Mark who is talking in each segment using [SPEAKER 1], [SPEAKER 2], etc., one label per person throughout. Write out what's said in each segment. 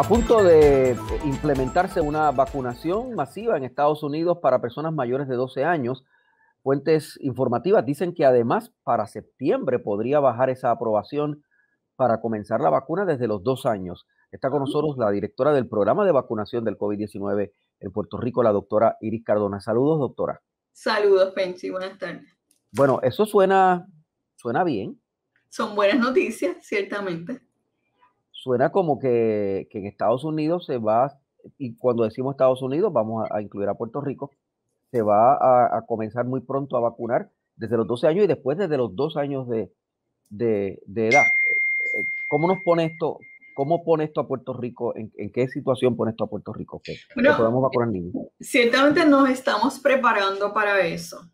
[SPEAKER 1] A punto de implementarse una vacunación masiva en Estados Unidos para personas mayores de 12 años. Fuentes informativas dicen que además para septiembre podría bajar esa aprobación para comenzar la vacuna desde los dos años. Está con nosotros la directora del programa de vacunación del COVID-19 en Puerto Rico, la doctora Iris Cardona. Saludos, doctora.
[SPEAKER 2] Saludos, Penchi. Buenas tardes.
[SPEAKER 1] Bueno, eso suena, suena bien.
[SPEAKER 2] Son buenas noticias, ciertamente.
[SPEAKER 1] Suena como que, en Estados Unidos se va, y cuando decimos Estados Unidos vamos a, incluir a Puerto Rico, se va a, comenzar muy pronto a vacunar desde los 12 años y después desde los dos años de, de, edad. ¿Cómo nos pone esto? ¿Cómo pone esto a Puerto Rico? ¿En, qué situación pone esto a Puerto Rico? Que,
[SPEAKER 2] podemos vacunar niños. Ciertamente nos estamos preparando para eso.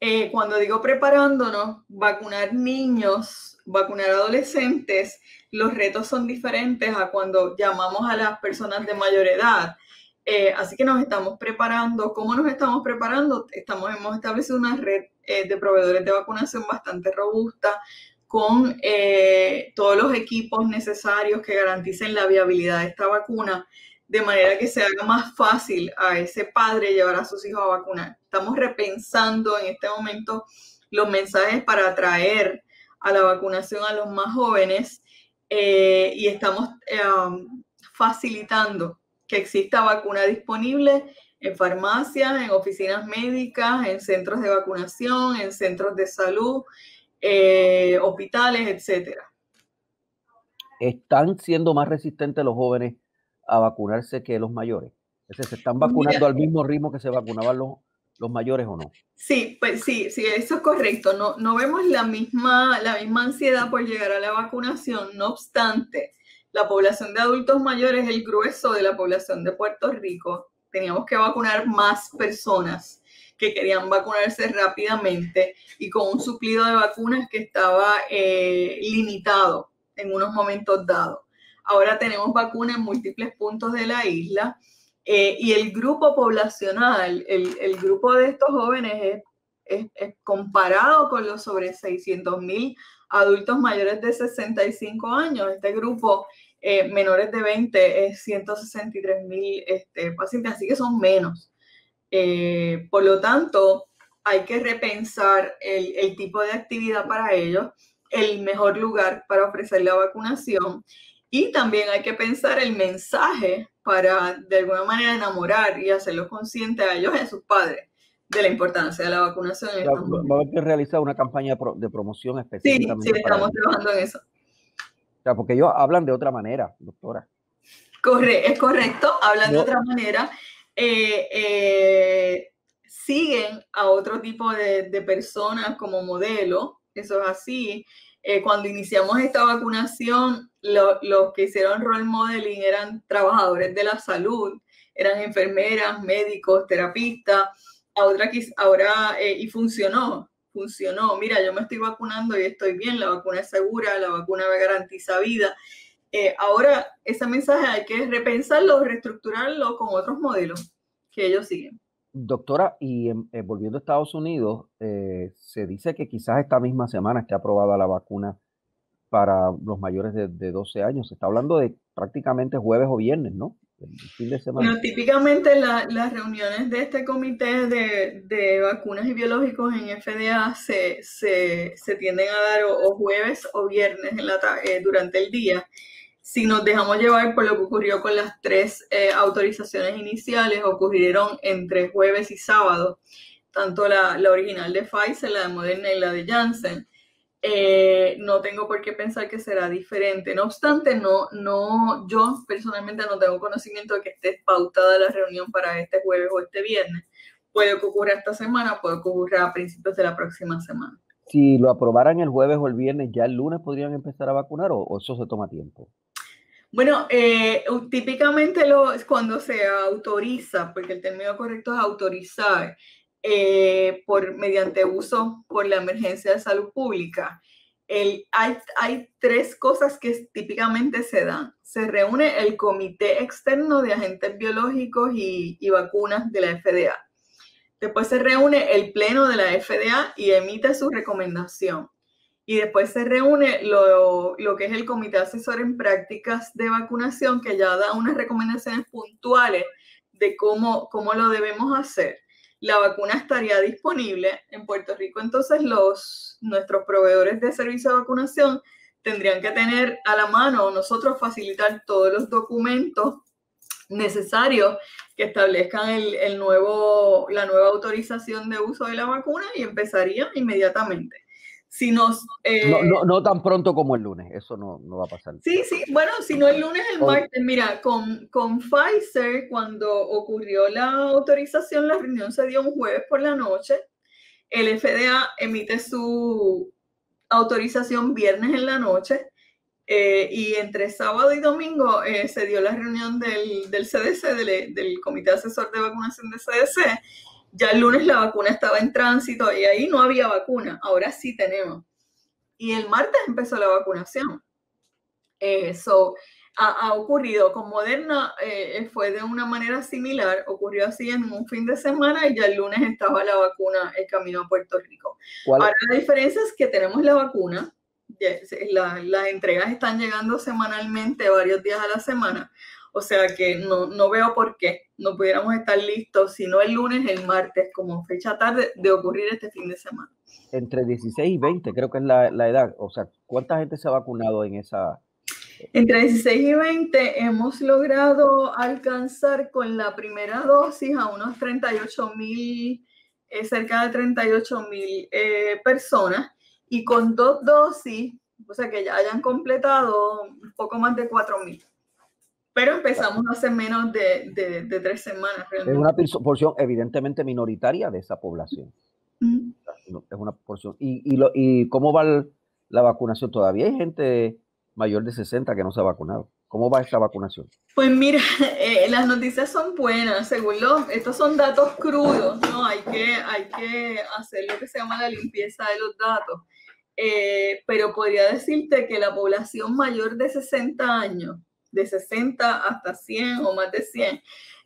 [SPEAKER 2] Eh, cuando digo preparándonos, vacunar niños, vacunar adolescentes, los retos son diferentes a cuando llamamos a las personas de mayor edad. Eh, así que nos estamos preparando. ¿Cómo nos estamos preparando? Estamos, hemos establecido una red eh, de proveedores de vacunación bastante robusta con todos los equipos necesarios que garanticen la viabilidad de esta vacuna de manera que se haga más fácil a ese padre llevar a sus hijos a vacunar. Estamos repensando en este momento los mensajes para atraer a la vacunación a los más jóvenes eh, y estamos um, facilitando que exista vacuna disponible en farmacias, en oficinas médicas, en centros de vacunación, en centros de salud, eh, hospitales, etcétera.
[SPEAKER 1] ¿Están siendo más resistentes los jóvenes a vacunarse que los mayores? ¿Se están vacunando al mismo ritmo que se vacunaban los, los mayores o no?
[SPEAKER 2] Sí, pues sí, sí, eso es correcto. No, no vemos la misma, la misma ansiedad por llegar a la vacunación. No obstante, la población de adultos mayores es el grueso de la población de Puerto Rico. Teníamos que vacunar más personas que querían vacunarse rápidamente y con un suplido de vacunas que estaba eh, limitado en unos momentos dados. Ahora tenemos vacunas en múltiples puntos de la isla eh, y el grupo poblacional, el, grupo de estos jóvenes es, comparado con los sobre 600 mil adultos mayores de 65 años. Este grupo eh, menores de 20 es 163 mil este, pacientes, así que son menos. Eh, por lo tanto, hay que repensar el, el tipo de actividad para ellos, el mejor lugar para ofrecer la vacunación y también hay que pensar el mensaje para de alguna manera enamorar y hacerlos conscientes a ellos y a sus padres de la importancia de la vacunación.
[SPEAKER 1] va a haber que realizar una campaña de, promoción específica.
[SPEAKER 2] Sí, sí, estamos trabajando en eso.
[SPEAKER 1] O sea, porque ellos hablan de otra manera, doctora.
[SPEAKER 2] Corre, es correcto, hablan de otra manera. Eh, eh, siguen a otro tipo de, de personas como modelo, eso es así. Eh, cuando iniciamos esta vacunación, los que hicieron role modeling eran trabajadores de la salud, eran enfermeras, médicos, terapistas, ahora, ahora eh, y funcionó, funcionó. Mira, yo me estoy vacunando y estoy bien, la vacuna es segura, la vacuna me garantiza vida. Eh, ahora, ese mensaje hay que repensarlo, reestructurarlo con otros modelos que ellos siguen.
[SPEAKER 1] Doctora, y eh, volviendo a Estados Unidos, eh, se dice que quizás esta misma semana esté aprobada la vacuna para los mayores de, 12 años. Se está hablando de prácticamente jueves o viernes, ¿no?
[SPEAKER 2] de. Bueno, típicamente las reuniones de este comité de, vacunas y biológicos en FDA se, se, tienden a dar o, jueves o viernes en la, eh, durante el día si nos dejamos llevar por lo que ocurrió con las tres eh, autorizaciones iniciales, ocurrieron entre jueves y sábado, tanto la, original de Pfizer, la de Moderna y la de Janssen. Eh, no tengo por qué pensar que será diferente. No obstante, no, no, yo personalmente no tengo conocimiento de que esté pautada la reunión para este jueves o este viernes. Puede que ocurra esta semana, puede que ocurra a principios de la próxima semana.
[SPEAKER 1] Si lo aprobaran el jueves o el viernes, ¿ya el lunes podrían empezar a vacunar o eso se toma tiempo?
[SPEAKER 2] Bueno, eh, típicamente lo, cuando se autoriza, porque el término correcto es autorizar, eh, por, mediante uso por la emergencia de salud pública, hay, hay, tres cosas que típicamente se dan. Se reúne el Comité Externo de Agentes Biológicos y, Vacunas de la FDA. Después se reúne el Pleno de la FDA y emite su recomendación. Y después se reúne lo, que es el Comité Asesor en Prácticas de Vacunación, que ya da unas recomendaciones puntuales de cómo, cómo lo debemos hacer. La vacuna estaría disponible en Puerto Rico, entonces los, nuestros proveedores de servicio de vacunación tendrían que tener a la mano nosotros facilitar todos los documentos necesarios que establezcan el, nuevo, la nueva autorización de uso de la vacuna y empezaría inmediatamente. Si nos,
[SPEAKER 1] eh, no, tan pronto como el lunes, eso no, va a pasar.
[SPEAKER 2] Sí, sí, bueno, si no el lunes, el martes. Mira, con, con Pfizer, cuando ocurrió la autorización, la reunión se dio un jueves por la noche. El FDA emite su autorización viernes en la noche eh, y entre sábado y domingo eh, se dio la reunión del, del CDC, del, del, Comité Asesor de Vacunación de CDC. Ya el lunes la vacuna estaba en tránsito y ahí no había vacuna, ahora sí tenemos. Y el martes empezó la vacunación. Eso eh, ha, ha, ocurrido con Moderna, fue de una manera similar, ocurrió así en un fin de semana y ya el lunes estaba la vacuna el camino a Puerto Rico. Ahora la diferencia es que tenemos la vacuna, las entregas están llegando semanalmente, varios días a la semana. O sea que no, no, veo por qué no pudiéramos estar listos, si no el lunes, el martes, como fecha tarde de ocurrir este fin de semana.
[SPEAKER 1] Entre 16 y 20, creo que es la, la edad. O sea, ¿cuánta gente se ha vacunado en esa?
[SPEAKER 2] Entre 16 y 20 hemos logrado alcanzar con la primera dosis a unos 38 mil, eh, cerca de 38 mil eh, personas y con dos dosis, o sea que ya hayan completado un poco más de 4.000. Pero empezamos hace menos de, de, tres semanas.
[SPEAKER 1] Realmente. Es una porción evidentemente minoritaria de esa población. Es una porción. ¿Y, y, lo, ¿Y cómo va la vacunación? Todavía hay gente mayor de 60 que no se ha vacunado. ¿Cómo va esta vacunación?
[SPEAKER 2] Pues mira, eh, las noticias son buenas, según los, estos son datos crudos, ¿no? Hay que, hay que hacer lo que se llama la limpieza de los datos. Eh, pero podría decirte que la población mayor de 60 años, de 60 hasta 100 o más de 100,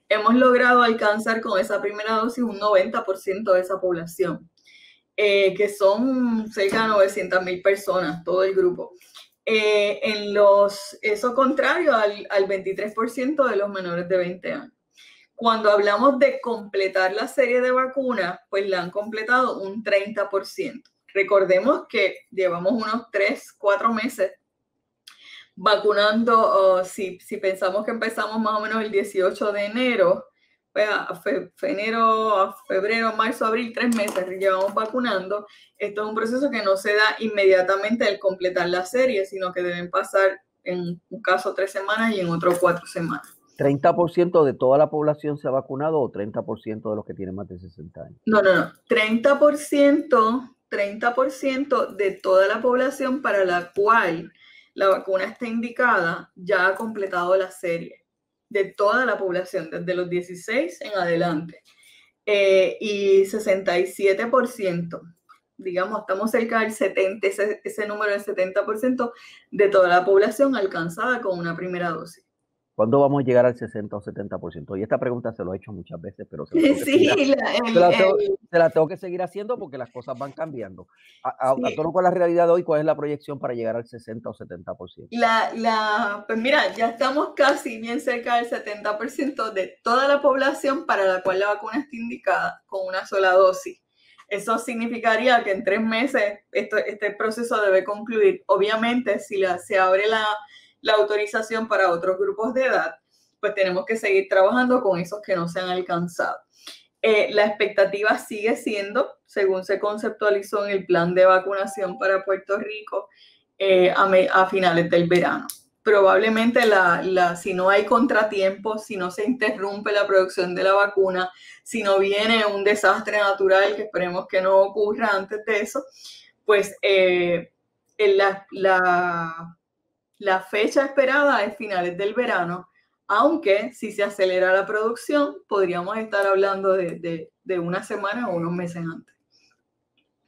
[SPEAKER 2] hemos logrado alcanzar con esa primera dosis un 90% de esa población, eh, que son cerca de 900 mil personas, todo el grupo. Eh, en los, eso contrario al, al 23% de los menores de 20 años. Cuando hablamos de completar la serie de vacunas, pues la han completado un 30%. Recordemos que llevamos unos 3, 4 meses vacunando, si, si, pensamos que empezamos más o menos el 18 de enero, pues a, enero, a febrero, marzo, abril, tres meses llevamos vacunando. Esto es un proceso que no se da inmediatamente al completar la serie, sino que deben pasar en un caso tres semanas y en otro cuatro semanas.
[SPEAKER 1] ¿30% de toda la población se ha vacunado o 30% de los que tienen más de 60 años?
[SPEAKER 2] No, no, no. 30% 30% de toda la población para la cual la vacuna está indicada ya ha completado la serie, de toda la población, desde los 16 en adelante. Eh, y 67%, digamos, estamos cerca del 70, ese, ese número del 70% de toda la población alcanzada con una primera dosis.
[SPEAKER 1] ¿Cuándo vamos a llegar al 60 o 70%? Y esta pregunta se lo he hecho muchas veces, pero se, la tengo, que seguir haciendo porque las cosas van cambiando. A, a, con la realidad de hoy, ¿cuál es la proyección para llegar al 60 o 70%?
[SPEAKER 2] La, la, pues mira, ya estamos casi bien cerca del 70% de toda la población para la cual la vacuna está indicada con una sola dosis. Eso significaría que en tres meses esto, este proceso debe concluir. Obviamente, si la, se abre la la autorización para otros grupos de edad, pues tenemos que seguir trabajando con esos que no se han alcanzado. Eh, la expectativa sigue siendo, según se conceptualizó en el plan de vacunación para Puerto Rico, eh, a, finales del verano. Probablemente la, si no hay contratiempos, si no se interrumpe la producción de la vacuna, si no viene un desastre natural, que esperemos que no ocurra antes de eso, pues eh, la la fecha esperada es finales del verano, aunque si se acelera la producción, podríamos estar hablando de, una semana o unos meses antes.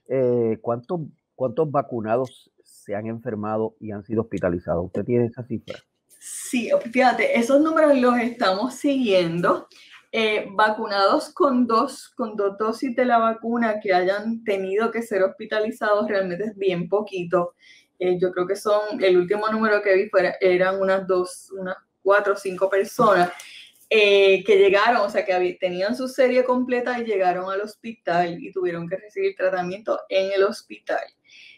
[SPEAKER 1] Eh, ¿cuántos, ¿Cuántos vacunados se han enfermado y han sido hospitalizados? ¿Usted tiene esa cifra?
[SPEAKER 2] Sí, fíjate, esos números los estamos siguiendo. Eh, vacunados con dos, con dos dosis de la vacuna que hayan tenido que ser hospitalizados realmente es bien poquito. Eh, yo creo que son, el último número que vi fuera, eran unas dos, unas cuatro o cinco personas eh, que llegaron, o sea, que tenían su serie completa y llegaron al hospital y tuvieron que recibir tratamiento en el hospital.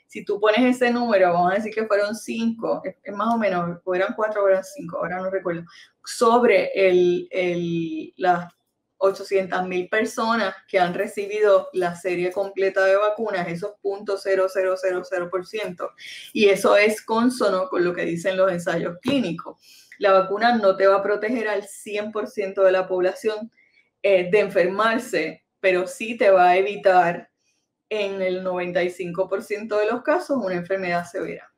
[SPEAKER 2] Si tú pones ese número, vamos a decir que fueron cinco, es, más o menos, o eran cuatro o eran cinco, ahora no recuerdo, sobre el, el, las 800 mil personas que han recibido la serie completa de vacunas, esos .0000%, y eso es consono con lo que dicen los ensayos clínicos. La vacuna no te va a proteger al 100% de la población eh, de enfermarse, pero sí te va a evitar en el 95% de los casos una enfermedad severa.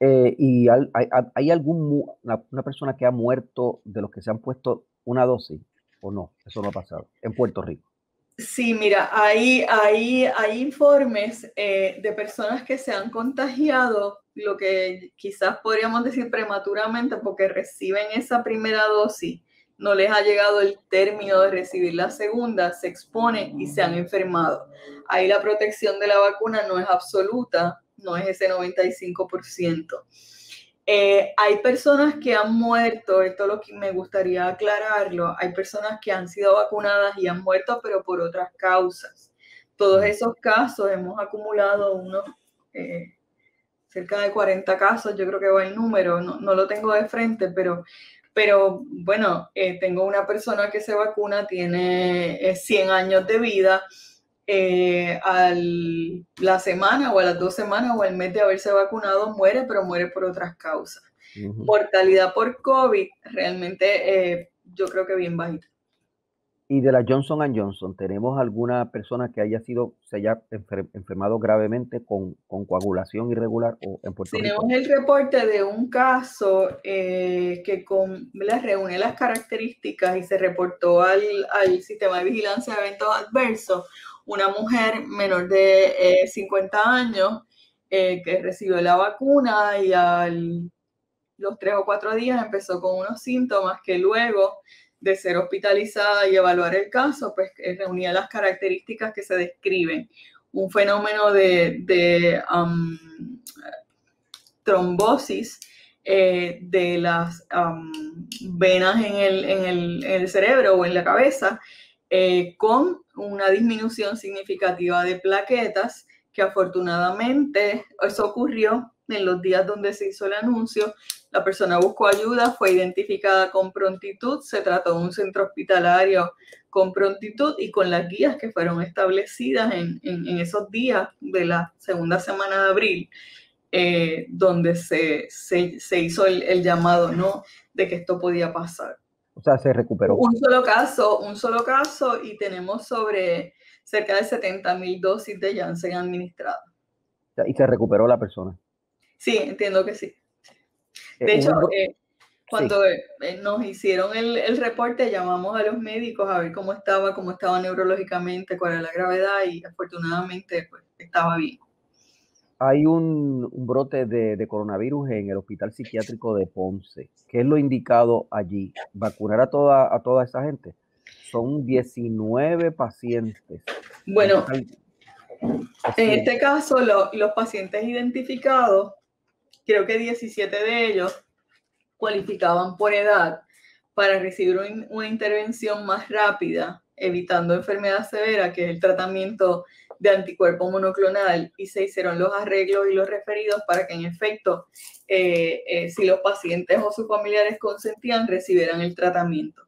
[SPEAKER 1] Eh, ¿Y hay, hay algún, una, persona que ha muerto de los que se han puesto una dosis o no? Eso no ha pasado en Puerto Rico.
[SPEAKER 2] Sí, mira, hay, hay, hay informes eh, de personas que se han contagiado, lo que quizás podríamos decir prematuramente porque reciben esa primera dosis, no les ha llegado el término de recibir la segunda, se exponen y se han enfermado. Ahí la protección de la vacuna no es absoluta, no es ese 95%. Eh, hay personas que han muerto, esto es lo que me gustaría aclararlo, hay personas que han sido vacunadas y han muerto, pero por otras causas. Todos esos casos hemos acumulado unos eh, cerca de 40 casos, yo creo que va el número, no, no lo tengo de frente, pero, pero bueno, eh, tengo una persona que se vacuna, tiene 100 años de vida eh, a la semana o a las dos semanas o al mes de haberse vacunado muere, pero muere por otras causas. Mortalidad por COVID realmente eh, yo creo que bien bajita.
[SPEAKER 1] Y de la Johnson Johnson, ¿tenemos alguna persona que haya sido, se haya enfermado gravemente con, coagulación irregular o en Puerto
[SPEAKER 2] Tenemos el reporte de un caso eh, que con, reúne las características y se reportó al, al sistema de vigilancia de eventos adversos una mujer menor de 50 eh, años eh, que recibió la vacuna y a los tres o cuatro días empezó con unos síntomas que luego de ser hospitalizada y evaluar el caso, pues eh, reunía las características que se describen. Un fenómeno de, trombosis de las venas en el, en el, cerebro o en la cabeza, con una disminución significativa de plaquetas, que afortunadamente eso ocurrió en los días donde se hizo el anuncio. La persona buscó ayuda, fue identificada con prontitud, se trató de un centro hospitalario con prontitud y con las guías que fueron establecidas en, esos días de la segunda semana de abril, eh, donde se, se, hizo el, el llamado ¿no? de que esto podía pasar.
[SPEAKER 1] O sea, se recuperó.
[SPEAKER 2] Un solo caso, un solo caso y tenemos sobre cerca de 70 mil dosis de Janssen administradas.
[SPEAKER 1] Y se recuperó la persona.
[SPEAKER 2] Sí, entiendo que sí. De eh, hecho, eh, cuando eh, nos hicieron el, el, reporte, llamamos a los médicos a ver cómo estaba, cómo estaba neurológicamente, cuál era la gravedad y afortunadamente pues, estaba bien
[SPEAKER 1] hay un, brote de, coronavirus en el hospital psiquiátrico de Ponce. ¿Qué es lo indicado allí? ¿Vacunar a toda, a toda esa gente? Son 19 pacientes.
[SPEAKER 2] Bueno, en este caso, los pacientes identificados, creo que 17 de ellos cualificaban por edad para recibir una intervención más rápida, evitando enfermedad severa, que es el tratamiento de anticuerpo monoclonal y se hicieron los arreglos y los referidos para que en efecto, eh, eh, si los pacientes o sus familiares consentían, recibieran el tratamiento.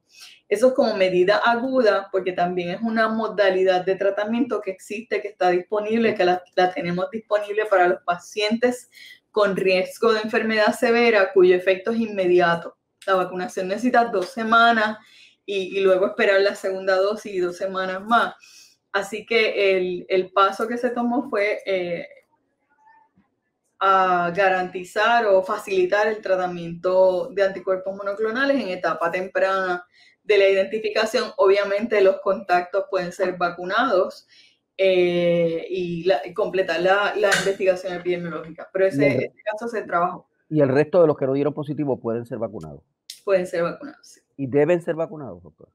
[SPEAKER 2] Eso es como medida aguda, porque también es una modalidad de tratamiento que existe, que está disponible, que la, tenemos disponible para los pacientes con riesgo de enfermedad severa, cuyo efecto es inmediato. La vacunación necesita dos semanas y, y luego esperar la segunda dosis y dos semanas más. Así que el, paso que se tomó fue eh, a garantizar o facilitar el tratamiento de anticuerpos monoclonales en etapa temprana de la identificación. Obviamente los contactos pueden ser vacunados eh, y, completar la, investigación epidemiológica, pero ese, ese, caso se trabajó.
[SPEAKER 1] ¿Y el resto de los que no dieron positivo pueden ser vacunados?
[SPEAKER 2] Pueden ser vacunados, sí.
[SPEAKER 1] ¿Y deben ser vacunados, doctor?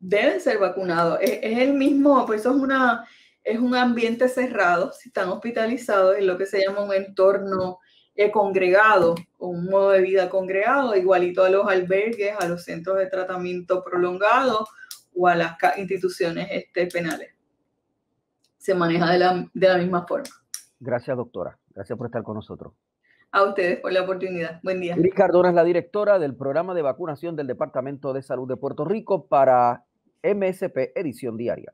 [SPEAKER 2] Deben ser vacunados. Es, el mismo, pues eso es, una, es un ambiente cerrado, si están hospitalizados, es lo que se llama un entorno eh, congregado, un modo de vida congregado, igualito a los albergues, a los centros de tratamiento prolongado o a las instituciones este, penales. Se maneja de la, de la misma forma.
[SPEAKER 1] Gracias, doctora. Gracias por estar con nosotros.
[SPEAKER 2] A ustedes por la oportunidad. Buen día.
[SPEAKER 1] Iris Cardona es la directora del programa de vacunación del Departamento de Salud de Puerto Rico para MSP Edición Diaria.